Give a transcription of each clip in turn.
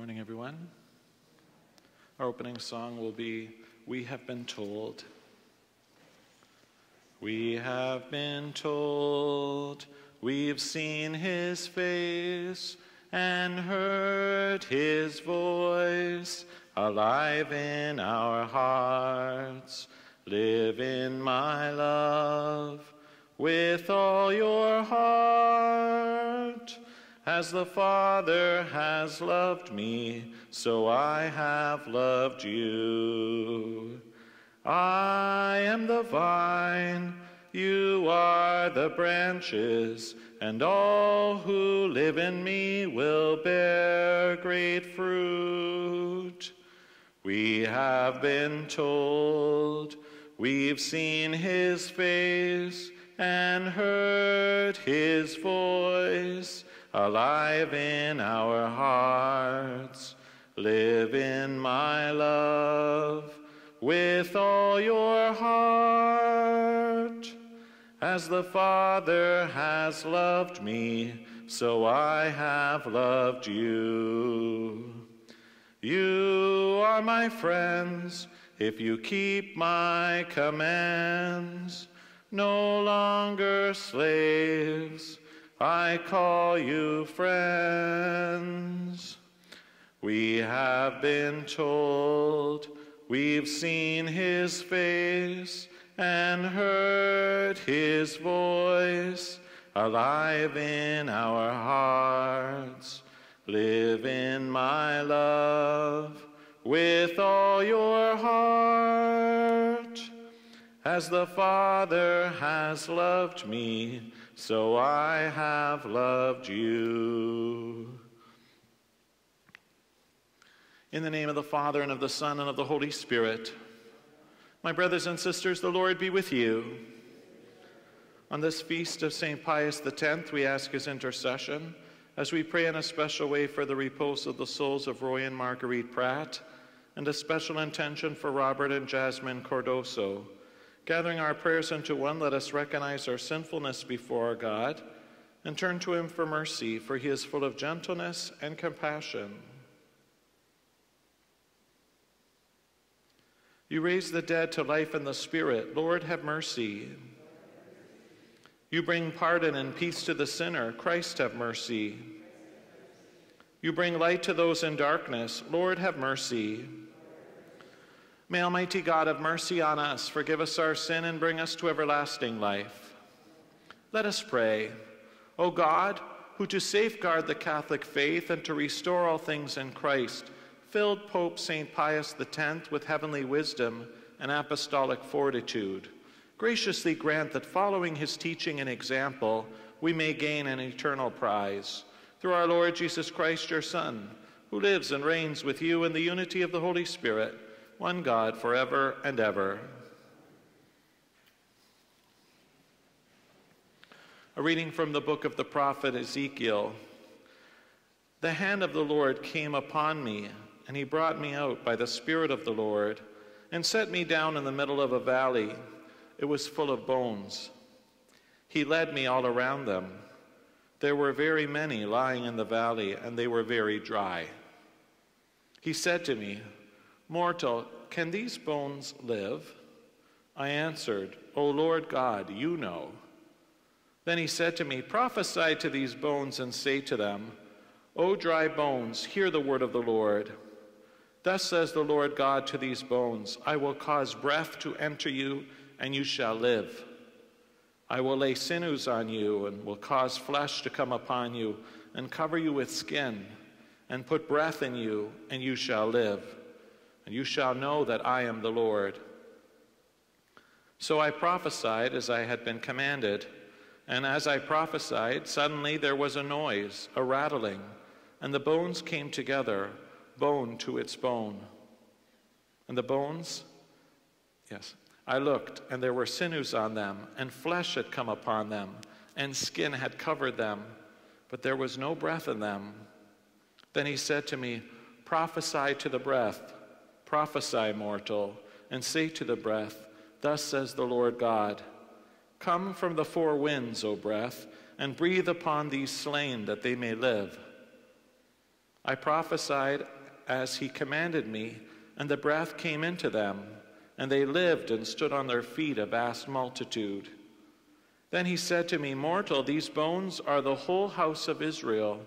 Morning, everyone. Our opening song will be We Have Been Told. We have been told, we've seen his face and heard his voice alive in our hearts. Live in my love with all your heart. As the Father has loved me, so I have loved you. I am the vine, you are the branches, and all who live in me will bear great fruit. We have been told, we've seen his face and heard his voice alive in our hearts. Live in my love with all your heart. As the Father has loved me, so I have loved you. You are my friends if you keep my commands. No longer slaves, I call you friends. We have been told, we've seen his face and heard his voice alive in our hearts. Live in my love with all your heart. As the Father has loved me, so I have loved you. In the name of the Father, and of the Son, and of the Holy Spirit, my brothers and sisters, the Lord be with you. On this feast of St. Pius X, we ask his intercession as we pray in a special way for the repose of the souls of Roy and Marguerite Pratt, and a special intention for Robert and Jasmine Cordoso. Gathering our prayers into one, let us recognize our sinfulness before our God and turn to him for mercy, for he is full of gentleness and compassion. You raise the dead to life in the Spirit. Lord, have mercy. You bring pardon and peace to the sinner. Christ, have mercy. You bring light to those in darkness. Lord, have mercy. May Almighty God have mercy on us, forgive us our sin, and bring us to everlasting life. Let us pray. O God, who to safeguard the Catholic faith and to restore all things in Christ, filled Pope St. Pius X with heavenly wisdom and apostolic fortitude, graciously grant that following his teaching and example, we may gain an eternal prize. Through our Lord Jesus Christ, your Son, who lives and reigns with you in the unity of the Holy Spirit, one God, forever and ever. A reading from the book of the prophet Ezekiel. The hand of the Lord came upon me, and he brought me out by the Spirit of the Lord, and set me down in the middle of a valley. It was full of bones. He led me all around them. There were very many lying in the valley, and they were very dry. He said to me, Mortal, can these bones live? I answered, O Lord God, you know. Then he said to me, Prophesy to these bones and say to them, O dry bones, hear the word of the Lord. Thus says the Lord God to these bones I will cause breath to enter you, and you shall live. I will lay sinews on you, and will cause flesh to come upon you, and cover you with skin, and put breath in you, and you shall live and you shall know that I am the Lord. So I prophesied as I had been commanded, and as I prophesied, suddenly there was a noise, a rattling, and the bones came together, bone to its bone. And the bones, yes, I looked, and there were sinews on them, and flesh had come upon them, and skin had covered them, but there was no breath in them. Then he said to me, Prophesy to the breath. Prophesy, mortal, and say to the breath, Thus says the Lord God Come from the four winds, O breath, and breathe upon these slain that they may live. I prophesied as he commanded me, and the breath came into them, and they lived and stood on their feet, a vast multitude. Then he said to me, Mortal, these bones are the whole house of Israel.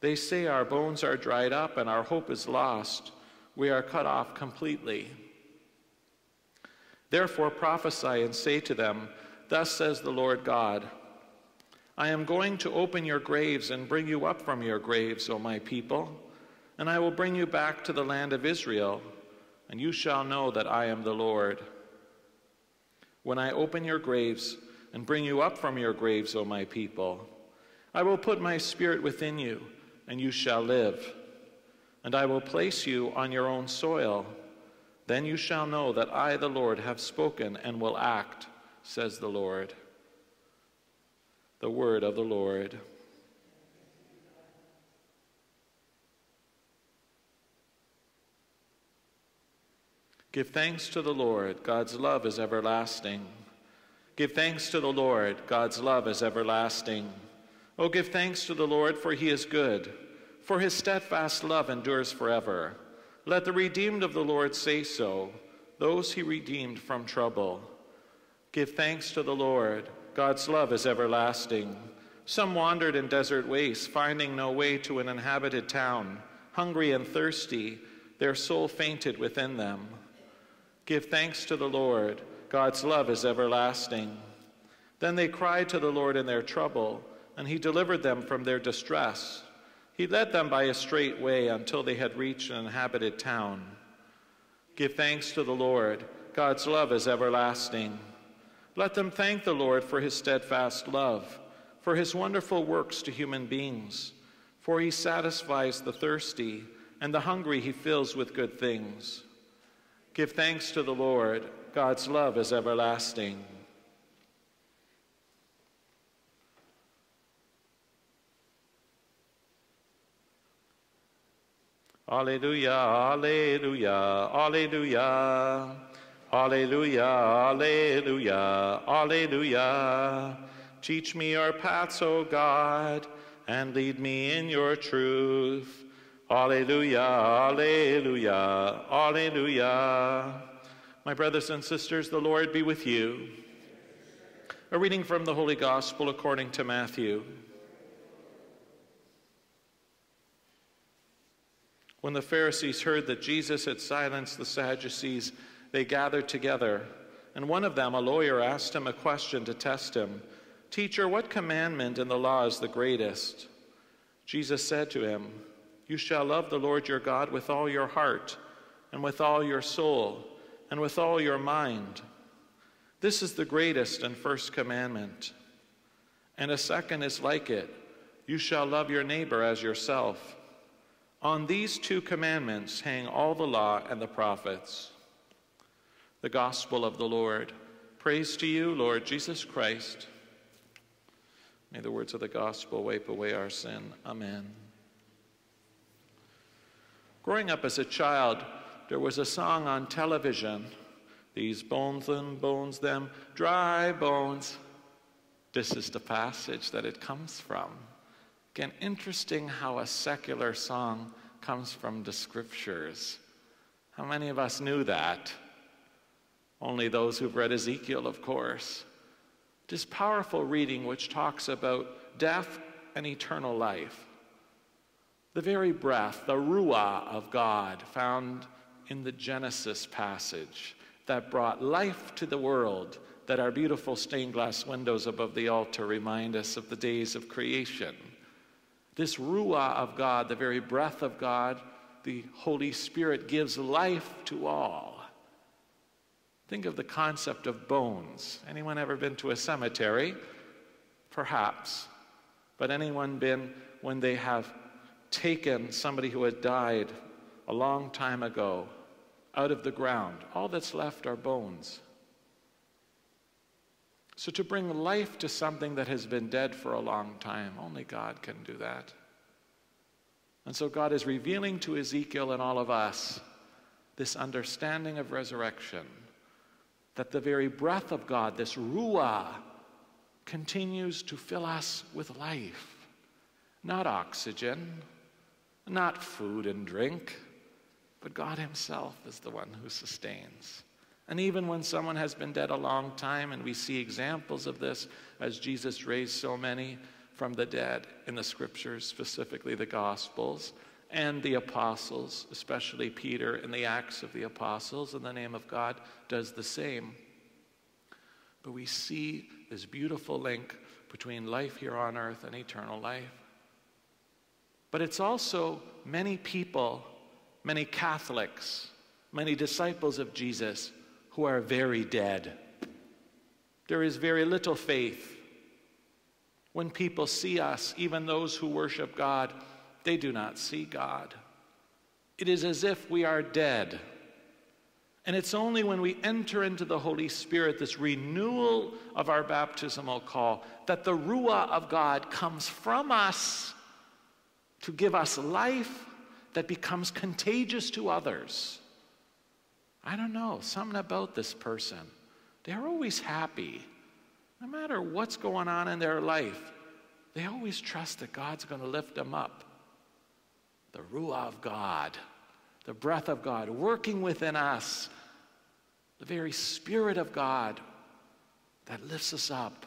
They say, Our bones are dried up, and our hope is lost. We are cut off completely. Therefore prophesy and say to them, Thus says the Lord God I am going to open your graves and bring you up from your graves, O my people, and I will bring you back to the land of Israel, and you shall know that I am the Lord. When I open your graves and bring you up from your graves, O my people, I will put my spirit within you, and you shall live. And I will place you on your own soil. Then you shall know that I, the Lord, have spoken and will act says the Lord. The word of the Lord. Give thanks to the Lord, God's love is everlasting. Give thanks to the Lord, God's love is everlasting. Oh, give thanks to the Lord, for he is good, for his steadfast love endures forever. Let the redeemed of the Lord say so, those he redeemed from trouble. Give thanks to the Lord. God's love is everlasting. Some wandered in desert wastes, finding no way to an inhabited town. Hungry and thirsty, their soul fainted within them. Give thanks to the Lord. God's love is everlasting. Then they cried to the Lord in their trouble, and he delivered them from their distress. He led them by a straight way until they had reached an inhabited town. Give thanks to the Lord. God's love is everlasting. Let them thank the Lord for his steadfast love, for his wonderful works to human beings. For he satisfies the thirsty, and the hungry he fills with good things. Give thanks to the Lord. God's love is everlasting. Alleluia, Alleluia, Alleluia. Alleluia, Alleluia, Alleluia. Teach me your paths, O God, and lead me in your truth. Alleluia, Alleluia, Alleluia. My brothers and sisters, the Lord be with you. A reading from the Holy Gospel according to Matthew. When the Pharisees heard that Jesus had silenced the Sadducees, they gathered together, and one of them, a lawyer, asked him a question to test him Teacher, what commandment in the law is the greatest? Jesus said to him, You shall love the Lord your God with all your heart, and with all your soul, and with all your mind. This is the greatest and first commandment. And a second is like it you shall love your neighbor as yourself. On these two commandments hang all the law and the prophets the gospel of the Lord. Praise to you, Lord Jesus Christ. May the words of the gospel wipe away our sin. Amen. Growing up as a child, there was a song on television These bones and bones, them dry bones. This is the passage that it comes from. Again, interesting how a secular song comes from the scriptures. How many of us knew that? Only those who've read Ezekiel, of course. This powerful reading which talks about death and eternal life. The very breath, the Ruah of God, found in the Genesis passage that brought life to the world, that our beautiful stained glass windows above the altar remind us of the days of creation. This Ruah of God, the very breath of God, the Holy Spirit gives life to all. Think of the concept of bones. Anyone ever been to a cemetery? Perhaps. But anyone been when they have taken somebody who had died a long time ago out of the ground? All that's left are bones. So, to bring life to something that has been dead for a long time, only God can do that. And so, God is revealing to Ezekiel and all of us this understanding of resurrection that the very breath of God, this Ruah, continues to fill us with life. Not oxygen, not food and drink, but God Himself is the one who sustains. And even when someone has been dead a long time, and we see examples of this as Jesus raised so many from the dead in the scriptures, specifically the Gospels, and the apostles, especially Peter in the Acts of the Apostles, in the name of God, does the same. But we see this beautiful link between life here on earth and eternal life. But it's also many people, many Catholics, many disciples of Jesus who are very dead. There is very little faith. When people see us, even those who worship God, they do not see God. It is as if we are dead. And it's only when we enter into the Holy Spirit, this renewal of our baptismal call, that the Ruah of God comes from us to give us life that becomes contagious to others. I don't know, something about this person. They're always happy. No matter what's going on in their life, they always trust that God's going to lift them up. The Ruah of God, the breath of God working within us the very Spirit of God that lifts us up,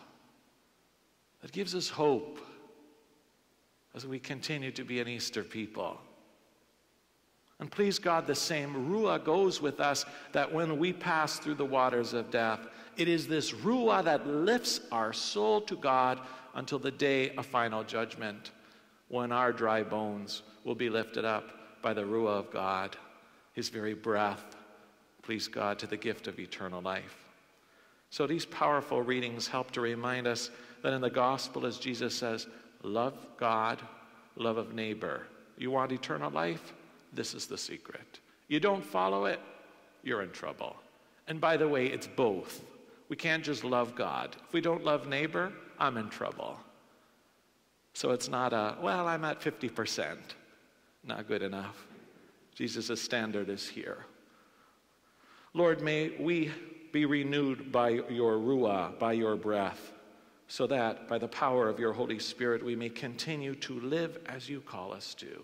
that gives us hope as we continue to be an Easter people. And please God, the same Ruah goes with us that when we pass through the waters of death, it is this Ruah that lifts our soul to God until the day of final judgment, when our dry bones will be lifted up by the Ruah of God, His very breath please God, to the gift of eternal life. So these powerful readings help to remind us that in the gospel, as Jesus says, love God, love of neighbor. You want eternal life? This is the secret. You don't follow it, you're in trouble. And by the way, it's both. We can't just love God. If we don't love neighbor, I'm in trouble. So it's not a, well, I'm at 50%. Not good enough. Jesus' standard is here. Lord, may we be renewed by your Ruah, by your breath, so that by the power of your Holy Spirit we may continue to live as you call us to,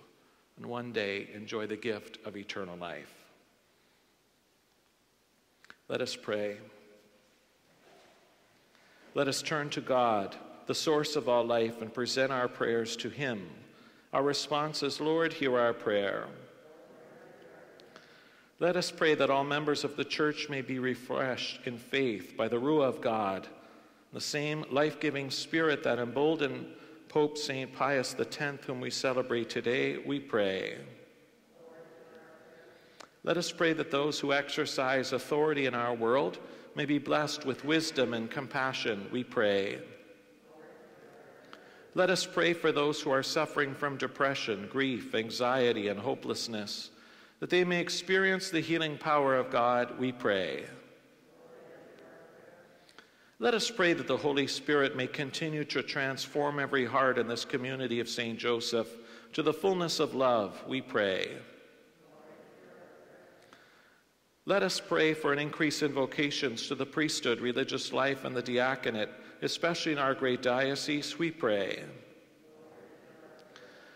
and one day enjoy the gift of eternal life. Let us pray. Let us turn to God, the source of all life, and present our prayers to Him. Our response is, Lord, hear our prayer. Let us pray that all members of the church may be refreshed in faith by the Ruah of God, the same life giving spirit that emboldened Pope St. Pius X, whom we celebrate today, we pray. Let us pray that those who exercise authority in our world may be blessed with wisdom and compassion, we pray. Let us pray for those who are suffering from depression, grief, anxiety, and hopelessness that they may experience the healing power of God, we pray. Let us pray that the Holy Spirit may continue to transform every heart in this community of St. Joseph to the fullness of love, we pray. Let us pray for an increase in vocations to the priesthood, religious life, and the diaconate, especially in our great diocese, we pray.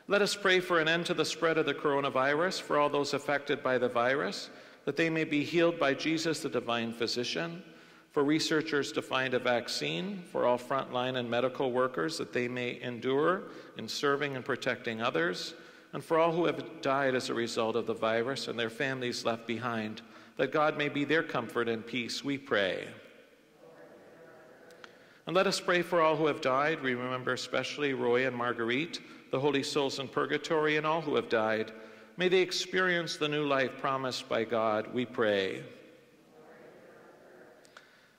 Let us pray for an end to the spread of the coronavirus for all those affected by the virus, that they may be healed by Jesus, the divine physician, for researchers to find a vaccine, for all frontline and medical workers, that they may endure in serving and protecting others, and for all who have died as a result of the virus and their families left behind, that God may be their comfort and peace, we pray. And let us pray for all who have died. We remember especially Roy and Marguerite the holy souls in purgatory, and all who have died. May they experience the new life promised by God, we pray.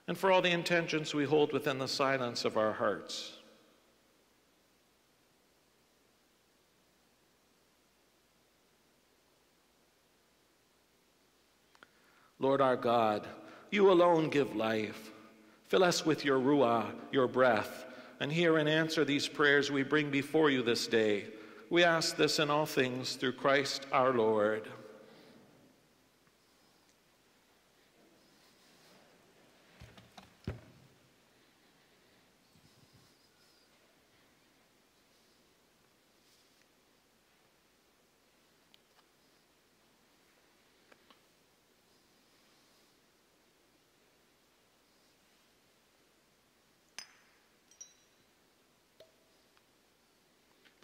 And for all the intentions we hold within the silence of our hearts. Lord our God, you alone give life. Fill us with your ruah, your breath, and hear and answer these prayers we bring before you this day. We ask this in all things through Christ our Lord.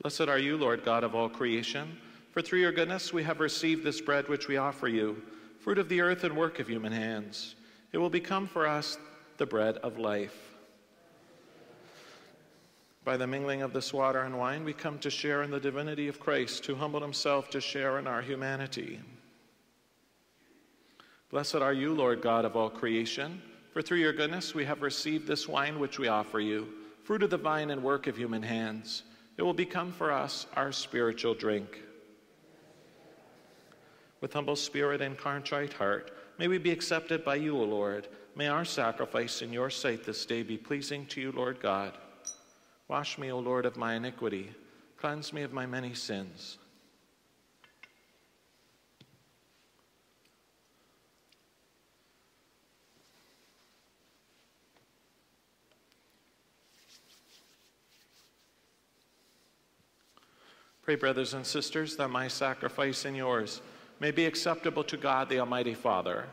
Blessed are you, Lord God of all creation, for through your goodness we have received this bread which we offer you, fruit of the earth and work of human hands. It will become for us the bread of life. By the mingling of this water and wine, we come to share in the divinity of Christ, who humbled himself to share in our humanity. Blessed are you, Lord God of all creation, for through your goodness we have received this wine which we offer you, fruit of the vine and work of human hands. It will become for us our spiritual drink. With humble spirit and contrite heart, may we be accepted by you, O Lord. May our sacrifice in your sight this day be pleasing to you, Lord God. Wash me, O Lord, of my iniquity. Cleanse me of my many sins. Pray, brothers and sisters, that my sacrifice and yours may be acceptable to God the Almighty Father.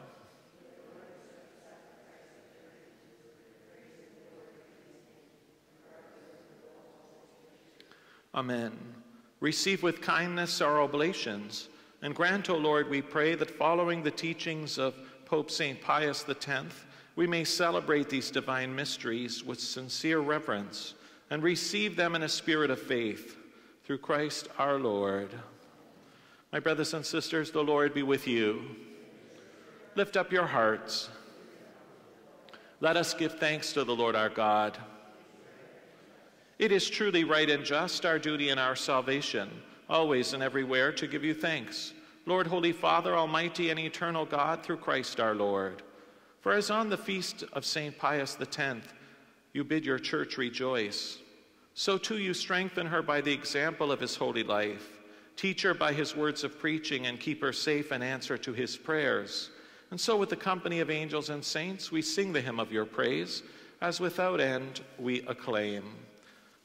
Amen. Receive with kindness our oblations, and grant, O Lord, we pray that following the teachings of Pope St. Pius X, we may celebrate these divine mysteries with sincere reverence and receive them in a spirit of faith through Christ our Lord. My brothers and sisters, the Lord be with you. Lift up your hearts. Let us give thanks to the Lord our God. It is truly right and just, our duty and our salvation, always and everywhere to give you thanks. Lord, Holy Father, Almighty and eternal God, through Christ our Lord. For as on the feast of St. Pius X, you bid your church rejoice, so too you strengthen her by the example of his holy life. Teach her by his words of preaching and keep her safe in answer to his prayers. And so, with the company of angels and saints, we sing the hymn of your praise, as without end we acclaim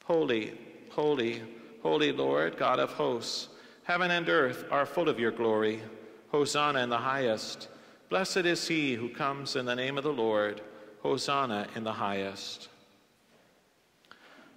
Holy, holy, holy Lord, God of hosts, heaven and earth are full of your glory. Hosanna in the highest. Blessed is he who comes in the name of the Lord. Hosanna in the highest.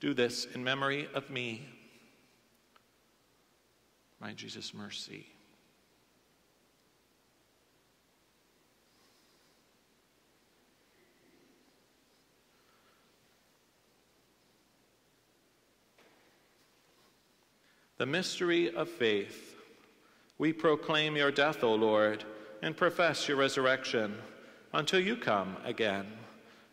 Do this in memory of me. My Jesus, mercy. The mystery of faith. We proclaim your death, O Lord, and profess your resurrection until you come again.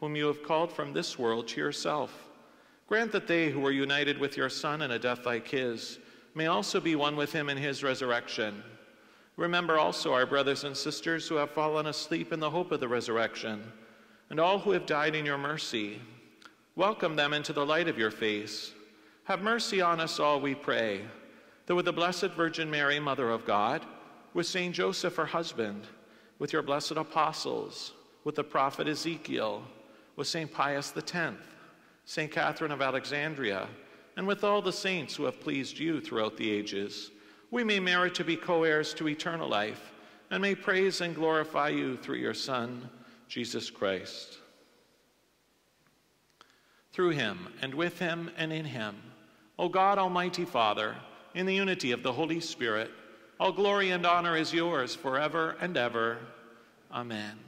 whom you have called from this world to yourself. Grant that they who were united with your Son in a death like his may also be one with him in his resurrection. Remember also our brothers and sisters who have fallen asleep in the hope of the resurrection, and all who have died in your mercy. Welcome them into the light of your face. Have mercy on us all, we pray, that with the Blessed Virgin Mary, Mother of God, with Saint Joseph, her husband, with your blessed apostles, with the prophet Ezekiel, with St. Pius X, St. Catherine of Alexandria, and with all the saints who have pleased you throughout the ages, we may merit to be co heirs to eternal life, and may praise and glorify you through your Son, Jesus Christ. Through him, and with him, and in him, O God, Almighty Father, in the unity of the Holy Spirit, all glory and honor is yours forever and ever. Amen.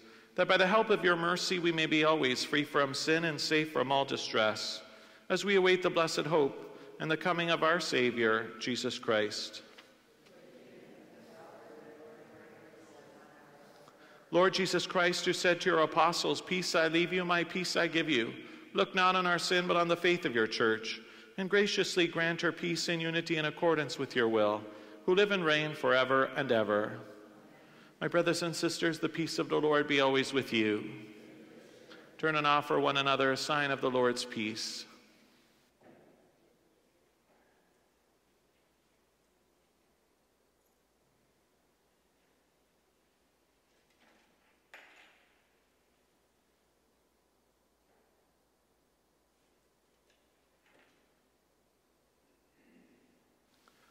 that by the help of your mercy we may be always free from sin and safe from all distress, as we await the blessed hope and the coming of our Savior, Jesus Christ. Lord Jesus Christ, who said to your apostles, Peace I leave you, my peace I give you, look not on our sin, but on the faith of your church, and graciously grant her peace and unity in accordance with your will, who live and reign forever and ever. My brothers and sisters, the peace of the Lord be always with you. Turn and offer one another a sign of the Lord's peace.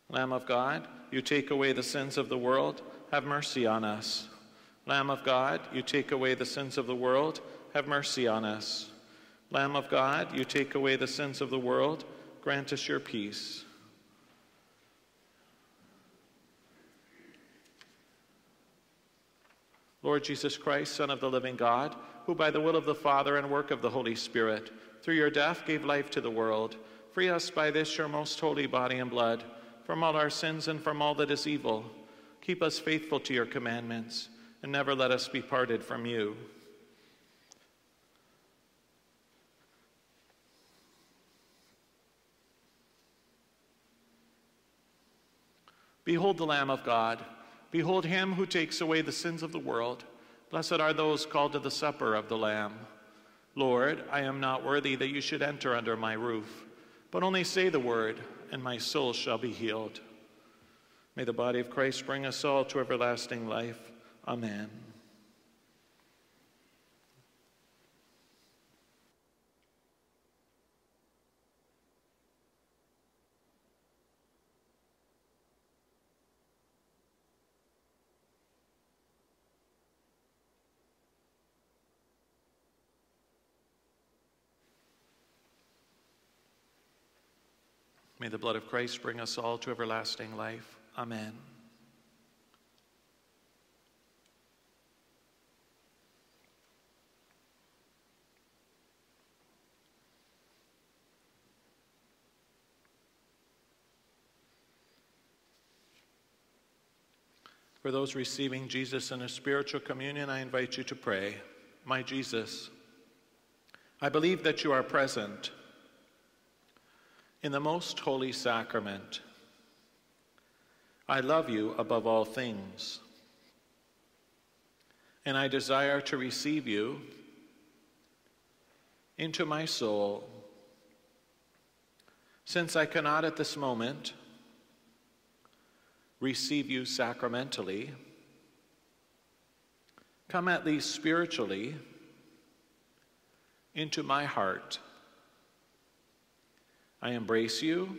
Lamb of God, you take away the sins of the world have mercy on us. Lamb of God, you take away the sins of the world, have mercy on us. Lamb of God, you take away the sins of the world, grant us your peace. Lord Jesus Christ, Son of the living God, who by the will of the Father and work of the Holy Spirit, through your death gave life to the world, free us by this your most holy body and blood from all our sins and from all that is evil Keep us faithful to your commandments, and never let us be parted from you. Behold the Lamb of God. Behold him who takes away the sins of the world. Blessed are those called to the supper of the Lamb. Lord, I am not worthy that you should enter under my roof, but only say the word, and my soul shall be healed. May the body of Christ bring us all to everlasting life. Amen. May the blood of Christ bring us all to everlasting life. Amen. For those receiving Jesus in a spiritual communion, I invite you to pray, My Jesus, I believe that you are present in the most holy sacrament I love you above all things, and I desire to receive you into my soul. Since I cannot at this moment receive you sacramentally, come at least spiritually into my heart. I embrace you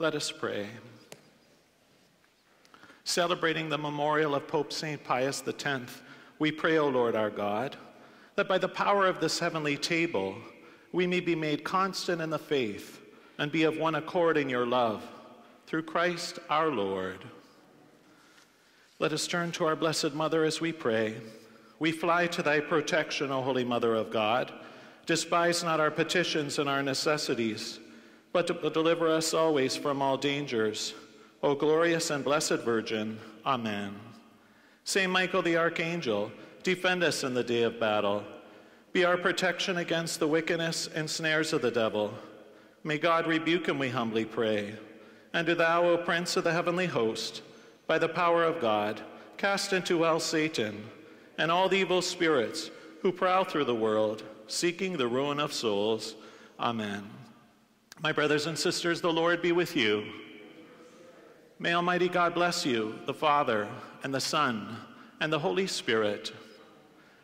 Let us pray. Celebrating the memorial of Pope St. Pius X, we pray, O Lord our God, that by the power of this heavenly table, we may be made constant in the faith and be of one accord in your love, through Christ our Lord. Let us turn to our Blessed Mother as we pray. We fly to thy protection, O Holy Mother of God. Despise not our petitions and our necessities but deliver us always from all dangers. O glorious and blessed Virgin, Amen. Saint Michael the Archangel, defend us in the day of battle. Be our protection against the wickedness and snares of the devil. May God rebuke him, we humbly pray. And do thou, O Prince of the heavenly host, by the power of God, cast into hell Satan and all the evil spirits who prowl through the world, seeking the ruin of souls. Amen. My brothers and sisters, the Lord be with you. May Almighty God bless you, the Father, and the Son, and the Holy Spirit.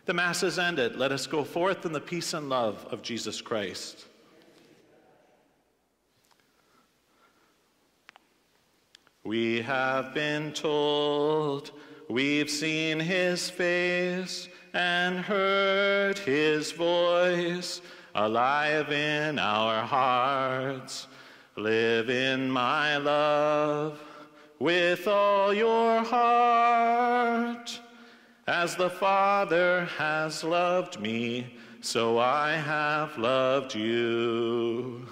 The Mass is ended. Let us go forth in the peace and love of Jesus Christ. We have been told, we've seen his face and heard his voice alive in our hearts. Live in my love with all your heart. As the Father has loved me, so I have loved you.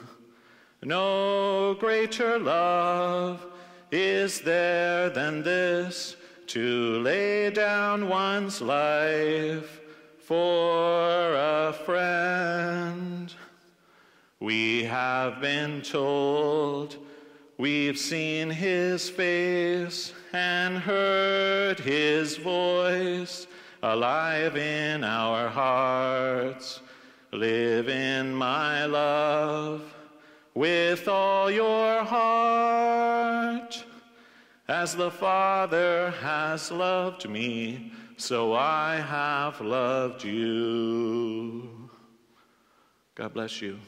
No greater love is there than this, to lay down one's life for a friend. We have been told, we've seen his face and heard his voice, alive in our hearts. Live in my love with all your heart. As the Father has loved me, so I have loved you. God bless you.